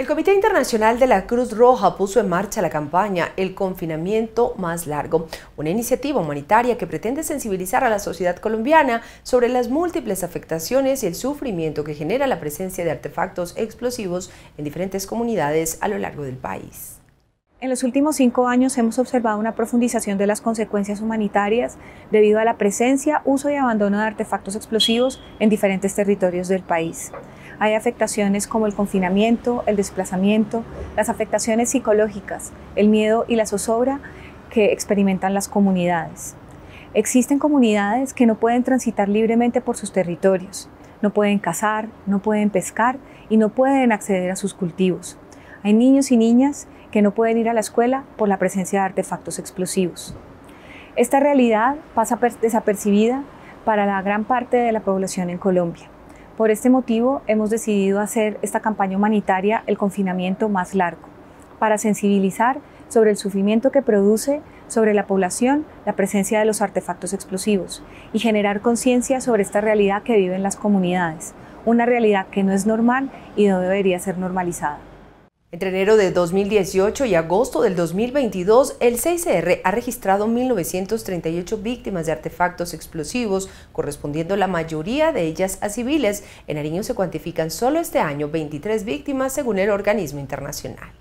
El Comité Internacional de la Cruz Roja puso en marcha la campaña El confinamiento más largo, una iniciativa humanitaria que pretende sensibilizar a la sociedad colombiana sobre las múltiples afectaciones y el sufrimiento que genera la presencia de artefactos explosivos en diferentes comunidades a lo largo del país. En los últimos cinco años hemos observado una profundización de las consecuencias humanitarias debido a la presencia, uso y abandono de artefactos explosivos en diferentes territorios del país. Hay afectaciones como el confinamiento, el desplazamiento, las afectaciones psicológicas, el miedo y la zozobra que experimentan las comunidades. Existen comunidades que no pueden transitar libremente por sus territorios, no pueden cazar, no pueden pescar y no pueden acceder a sus cultivos. Hay niños y niñas que no pueden ir a la escuela por la presencia de artefactos explosivos. Esta realidad pasa desapercibida para la gran parte de la población en Colombia. Por este motivo hemos decidido hacer esta campaña humanitaria El confinamiento más largo, para sensibilizar sobre el sufrimiento que produce sobre la población la presencia de los artefactos explosivos y generar conciencia sobre esta realidad que viven las comunidades, una realidad que no es normal y no debería ser normalizada. Entre enero de 2018 y agosto del 2022, el CICR ha registrado 1.938 víctimas de artefactos explosivos, correspondiendo la mayoría de ellas a civiles. En Nariño se cuantifican solo este año 23 víctimas según el organismo internacional.